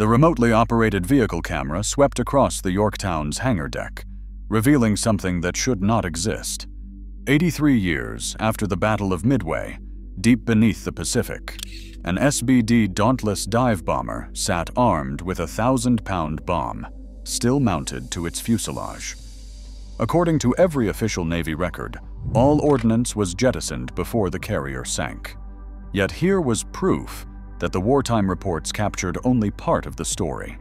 The remotely operated vehicle camera swept across the Yorktown's hangar deck, revealing something that should not exist. 83 years after the Battle of Midway, deep beneath the Pacific, an SBD Dauntless dive bomber sat armed with a thousand-pound bomb, still mounted to its fuselage. According to every official Navy record, all ordnance was jettisoned before the carrier sank. Yet here was proof that the wartime reports captured only part of the story.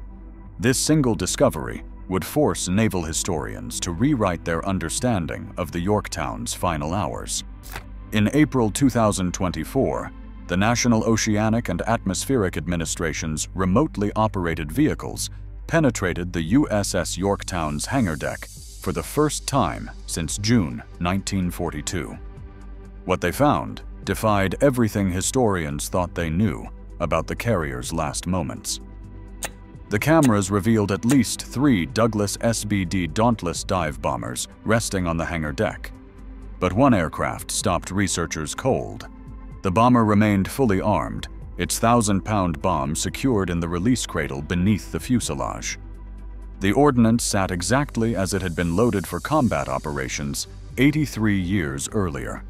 This single discovery would force naval historians to rewrite their understanding of the Yorktown's final hours. In April 2024, the National Oceanic and Atmospheric Administration's remotely operated vehicles penetrated the USS Yorktown's hangar deck for the first time since June 1942. What they found defied everything historians thought they knew about the carrier's last moments. The cameras revealed at least three Douglas SBD Dauntless dive bombers resting on the hangar deck. But one aircraft stopped researchers cold. The bomber remained fully armed, its thousand-pound bomb secured in the release cradle beneath the fuselage. The ordnance sat exactly as it had been loaded for combat operations 83 years earlier.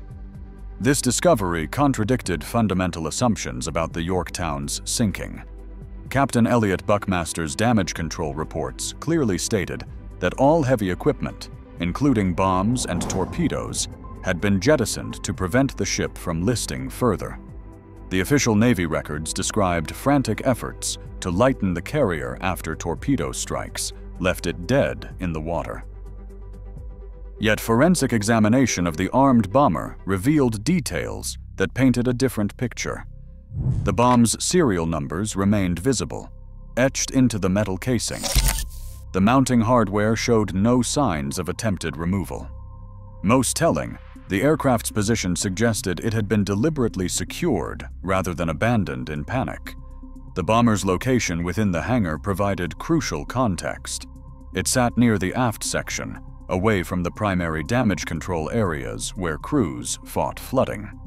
This discovery contradicted fundamental assumptions about the Yorktown's sinking. Captain Elliott Buckmaster's damage control reports clearly stated that all heavy equipment, including bombs and torpedoes, had been jettisoned to prevent the ship from listing further. The official Navy records described frantic efforts to lighten the carrier after torpedo strikes left it dead in the water. Yet forensic examination of the armed bomber revealed details that painted a different picture. The bomb's serial numbers remained visible, etched into the metal casing. The mounting hardware showed no signs of attempted removal. Most telling, the aircraft's position suggested it had been deliberately secured rather than abandoned in panic. The bomber's location within the hangar provided crucial context. It sat near the aft section, away from the primary damage control areas where crews fought flooding.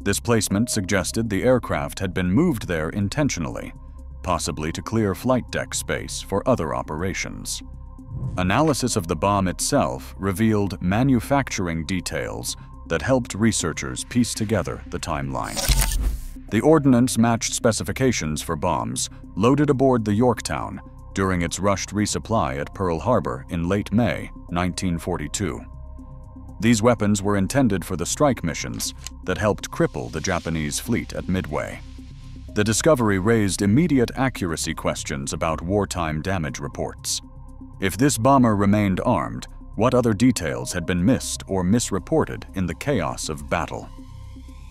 This placement suggested the aircraft had been moved there intentionally, possibly to clear flight deck space for other operations. Analysis of the bomb itself revealed manufacturing details that helped researchers piece together the timeline. The ordnance matched specifications for bombs loaded aboard the Yorktown during its rushed resupply at Pearl Harbor in late May 1942. These weapons were intended for the strike missions that helped cripple the Japanese fleet at Midway. The discovery raised immediate accuracy questions about wartime damage reports. If this bomber remained armed, what other details had been missed or misreported in the chaos of battle?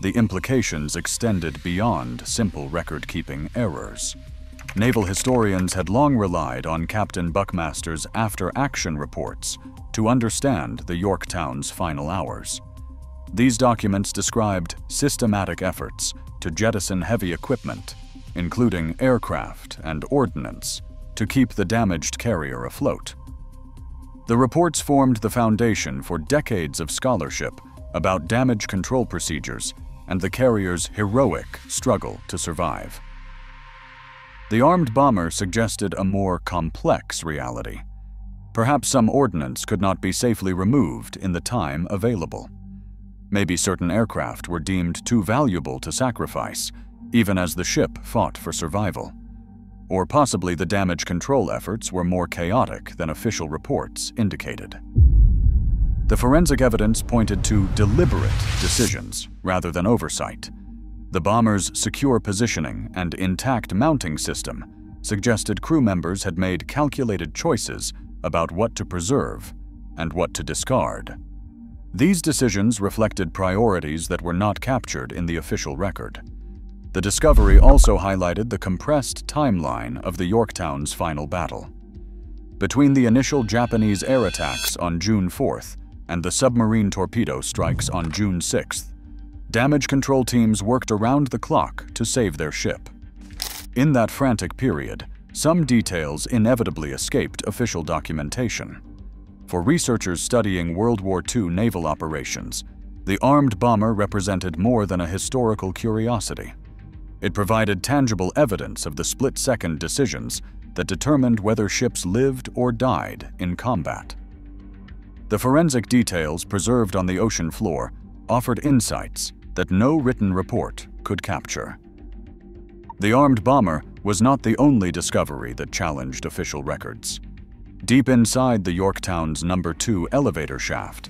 The implications extended beyond simple record-keeping errors. Naval historians had long relied on Captain Buckmaster's after-action reports to understand the Yorktown's final hours. These documents described systematic efforts to jettison heavy equipment, including aircraft and ordnance, to keep the damaged carrier afloat. The reports formed the foundation for decades of scholarship about damage control procedures and the carrier's heroic struggle to survive. The armed bomber suggested a more complex reality. Perhaps some ordnance could not be safely removed in the time available. Maybe certain aircraft were deemed too valuable to sacrifice, even as the ship fought for survival. Or possibly the damage control efforts were more chaotic than official reports indicated. The forensic evidence pointed to deliberate decisions rather than oversight. The bomber's secure positioning and intact mounting system suggested crew members had made calculated choices about what to preserve and what to discard. These decisions reflected priorities that were not captured in the official record. The discovery also highlighted the compressed timeline of the Yorktown's final battle. Between the initial Japanese air attacks on June 4th and the submarine torpedo strikes on June 6th, damage control teams worked around the clock to save their ship. In that frantic period, some details inevitably escaped official documentation. For researchers studying World War II naval operations, the armed bomber represented more than a historical curiosity. It provided tangible evidence of the split-second decisions that determined whether ships lived or died in combat. The forensic details preserved on the ocean floor offered insights that no written report could capture. The armed bomber was not the only discovery that challenged official records. Deep inside the Yorktown's number 2 elevator shaft,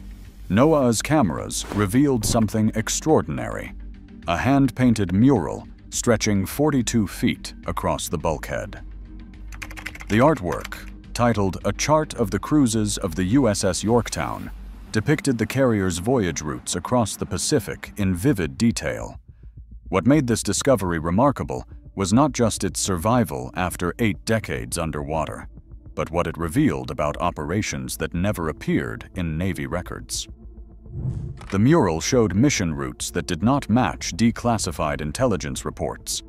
NOAA's cameras revealed something extraordinary, a hand-painted mural stretching 42 feet across the bulkhead. The artwork, titled A Chart of the Cruises of the USS Yorktown, depicted the carrier's voyage routes across the Pacific in vivid detail. What made this discovery remarkable was not just its survival after eight decades underwater, but what it revealed about operations that never appeared in Navy records. The mural showed mission routes that did not match declassified intelligence reports.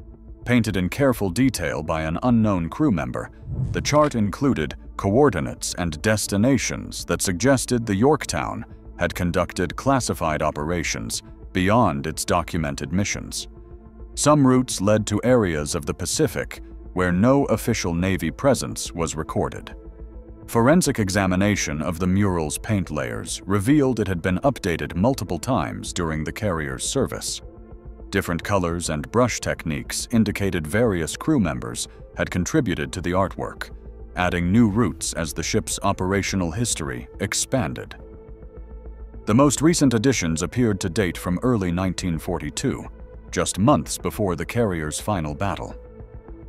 Painted in careful detail by an unknown crew member, the chart included coordinates and destinations that suggested the Yorktown had conducted classified operations beyond its documented missions. Some routes led to areas of the Pacific where no official Navy presence was recorded. Forensic examination of the mural's paint layers revealed it had been updated multiple times during the carrier's service. Different colors and brush techniques indicated various crew members had contributed to the artwork, adding new routes as the ship's operational history expanded. The most recent additions appeared to date from early 1942, just months before the carrier's final battle.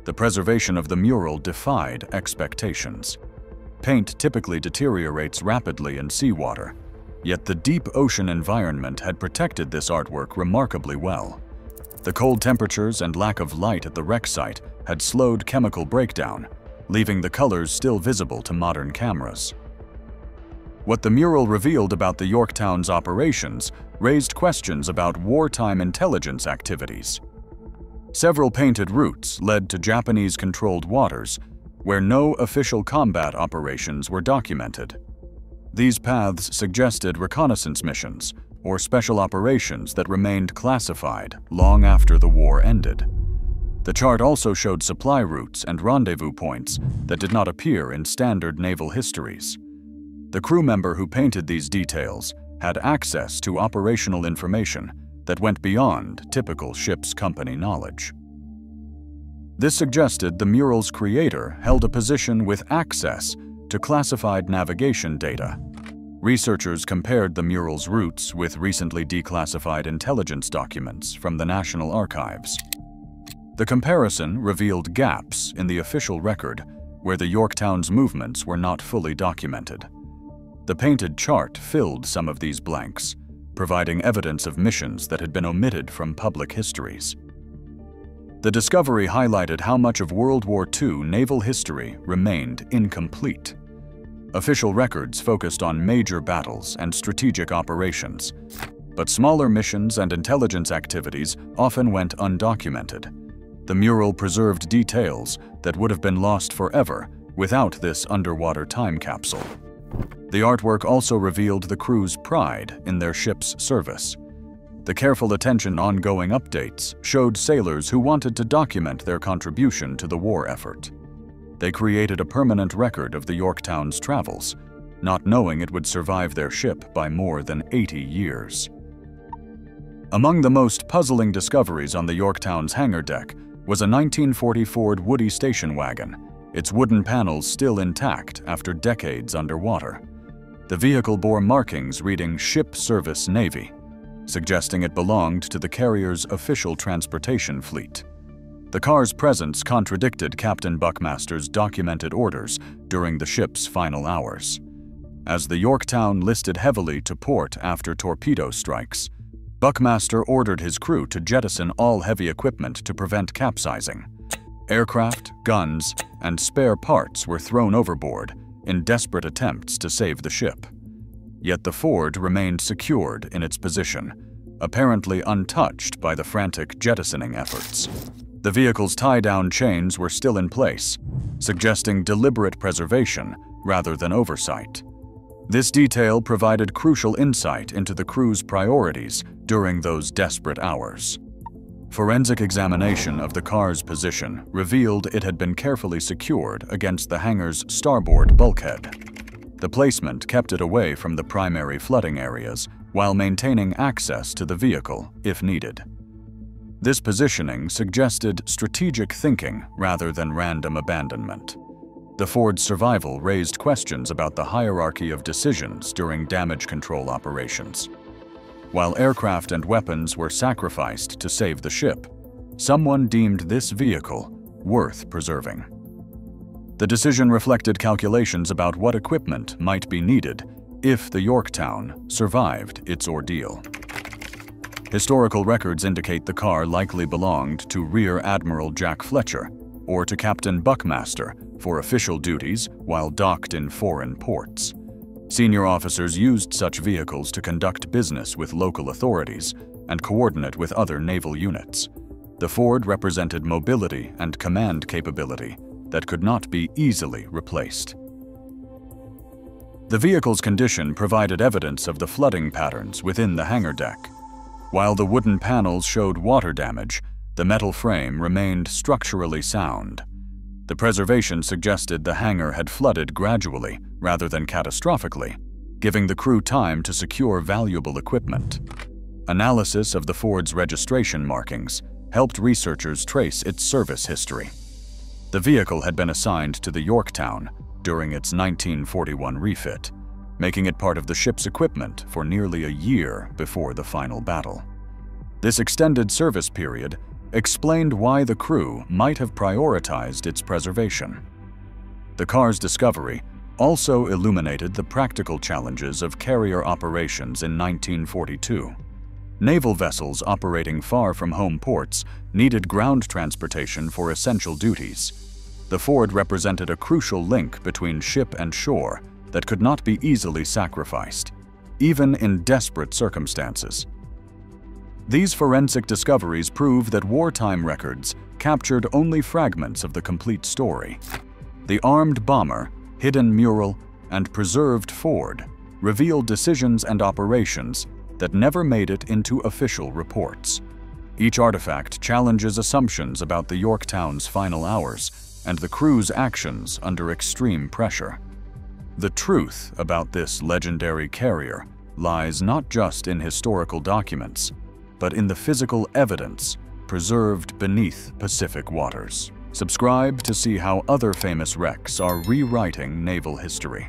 The preservation of the mural defied expectations. Paint typically deteriorates rapidly in seawater, yet the deep ocean environment had protected this artwork remarkably well. The cold temperatures and lack of light at the wreck site had slowed chemical breakdown, leaving the colors still visible to modern cameras. What the mural revealed about the Yorktown's operations raised questions about wartime intelligence activities. Several painted routes led to Japanese-controlled waters where no official combat operations were documented. These paths suggested reconnaissance missions, or special operations that remained classified long after the war ended. The chart also showed supply routes and rendezvous points that did not appear in standard naval histories. The crew member who painted these details had access to operational information that went beyond typical ship's company knowledge. This suggested the mural's creator held a position with access to classified navigation data Researchers compared the mural's routes with recently declassified intelligence documents from the National Archives. The comparison revealed gaps in the official record where the Yorktown's movements were not fully documented. The painted chart filled some of these blanks, providing evidence of missions that had been omitted from public histories. The discovery highlighted how much of World War II naval history remained incomplete. Official records focused on major battles and strategic operations, but smaller missions and intelligence activities often went undocumented. The mural preserved details that would have been lost forever without this underwater time capsule. The artwork also revealed the crew's pride in their ship's service. The careful attention ongoing updates showed sailors who wanted to document their contribution to the war effort. They created a permanent record of the Yorktown's travels, not knowing it would survive their ship by more than 80 years. Among the most puzzling discoveries on the Yorktown's hangar deck was a 1940 Ford Woody station wagon, its wooden panels still intact after decades underwater. The vehicle bore markings reading Ship Service Navy, suggesting it belonged to the carrier's official transportation fleet. The car's presence contradicted Captain Buckmaster's documented orders during the ship's final hours. As the Yorktown listed heavily to port after torpedo strikes, Buckmaster ordered his crew to jettison all heavy equipment to prevent capsizing. Aircraft, guns, and spare parts were thrown overboard in desperate attempts to save the ship. Yet the Ford remained secured in its position, apparently untouched by the frantic jettisoning efforts. The vehicle's tie-down chains were still in place, suggesting deliberate preservation rather than oversight. This detail provided crucial insight into the crew's priorities during those desperate hours. Forensic examination of the car's position revealed it had been carefully secured against the hangar's starboard bulkhead. The placement kept it away from the primary flooding areas while maintaining access to the vehicle if needed. This positioning suggested strategic thinking rather than random abandonment. The Ford's survival raised questions about the hierarchy of decisions during damage control operations. While aircraft and weapons were sacrificed to save the ship, someone deemed this vehicle worth preserving. The decision reflected calculations about what equipment might be needed if the Yorktown survived its ordeal. Historical records indicate the car likely belonged to Rear Admiral Jack Fletcher or to Captain Buckmaster for official duties while docked in foreign ports. Senior officers used such vehicles to conduct business with local authorities and coordinate with other naval units. The Ford represented mobility and command capability that could not be easily replaced. The vehicle's condition provided evidence of the flooding patterns within the hangar deck. While the wooden panels showed water damage, the metal frame remained structurally sound. The preservation suggested the hangar had flooded gradually rather than catastrophically, giving the crew time to secure valuable equipment. Analysis of the Ford's registration markings helped researchers trace its service history. The vehicle had been assigned to the Yorktown during its 1941 refit, making it part of the ship's equipment for nearly a year before the final battle. This extended service period explained why the crew might have prioritized its preservation. The car's discovery also illuminated the practical challenges of carrier operations in 1942. Naval vessels operating far from home ports needed ground transportation for essential duties, the Ford represented a crucial link between ship and shore that could not be easily sacrificed, even in desperate circumstances. These forensic discoveries prove that wartime records captured only fragments of the complete story. The armed bomber, hidden mural, and preserved Ford revealed decisions and operations that never made it into official reports. Each artifact challenges assumptions about the Yorktown's final hours and the crew's actions under extreme pressure. The truth about this legendary carrier lies not just in historical documents, but in the physical evidence preserved beneath Pacific waters. Subscribe to see how other famous wrecks are rewriting naval history.